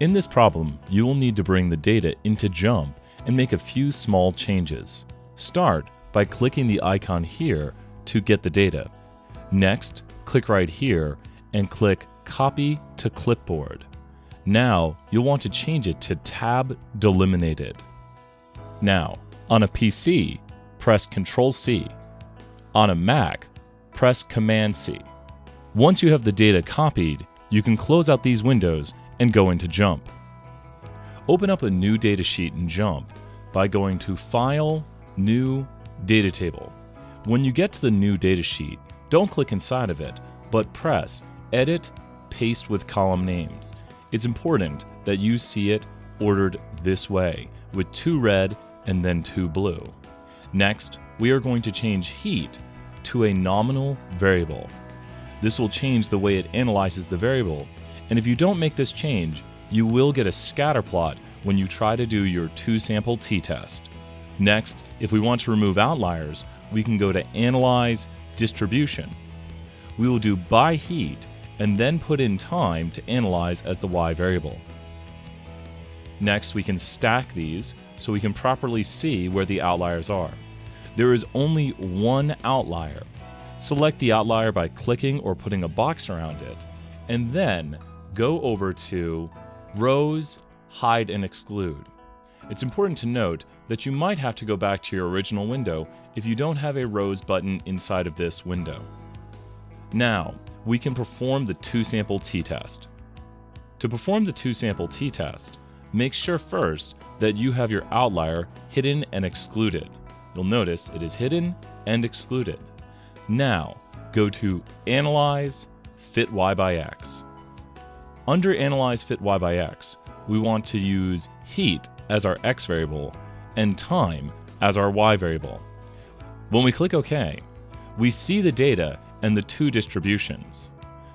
In this problem, you will need to bring the data into JMP and make a few small changes. Start by clicking the icon here to get the data. Next, click right here and click Copy to Clipboard. Now, you'll want to change it to Tab Delimited. Now, on a PC, press Ctrl C. On a Mac, press Command C. Once you have the data copied, you can close out these windows and go into JMP. Open up a new datasheet in JMP by going to File, New, Data Table. When you get to the new datasheet, don't click inside of it, but press Edit, Paste with Column Names. It's important that you see it ordered this way, with two red and then two blue. Next, we are going to change heat to a nominal variable. This will change the way it analyzes the variable, and if you don't make this change, you will get a scatter plot when you try to do your two sample t-test. Next, if we want to remove outliers, we can go to Analyze, Distribution. We will do by heat and then put in time to analyze as the y variable. Next, we can stack these so we can properly see where the outliers are. There is only one outlier. Select the outlier by clicking or putting a box around it, and then go over to Rows, Hide and Exclude. It's important to note that you might have to go back to your original window if you don't have a Rows button inside of this window. Now, we can perform the two-sample t-test. To perform the two-sample t-test, make sure first that you have your outlier hidden and excluded. You'll notice it is hidden and excluded. Now, go to Analyze, Fit Y by X. Under Analyze Fit Y by X, we want to use heat as our X variable and time as our Y variable. When we click OK, we see the data and the two distributions.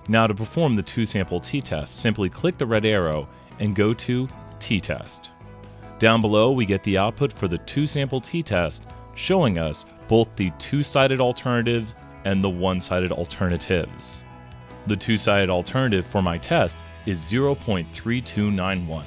Now to perform the two-sample t-test, simply click the red arrow and go to t-test. Down below, we get the output for the two-sample t-test, showing us both the two-sided alternative and the one-sided alternatives. The two-sided alternative for my test is 0.3291.